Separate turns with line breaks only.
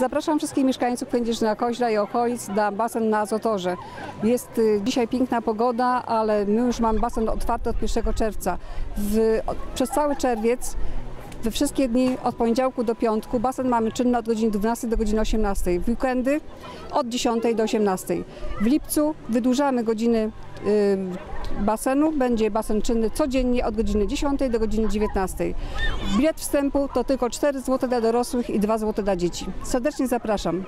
Zapraszam wszystkich mieszkańców Kędzierzyna Koźla i okolic na basen na Azotorze. Jest y, dzisiaj piękna pogoda, ale my już mamy basen otwarty od 1 czerwca. W, przez cały czerwiec we wszystkie dni od poniedziałku do piątku basen mamy czynny od godziny 12 do godziny 18. W weekendy od 10 do 18. W lipcu wydłużamy godziny y, basenu. Będzie basen czynny codziennie od godziny 10 do godziny 19. Bilet wstępu to tylko 4 zł dla dorosłych i 2 zł dla dzieci. Serdecznie zapraszam.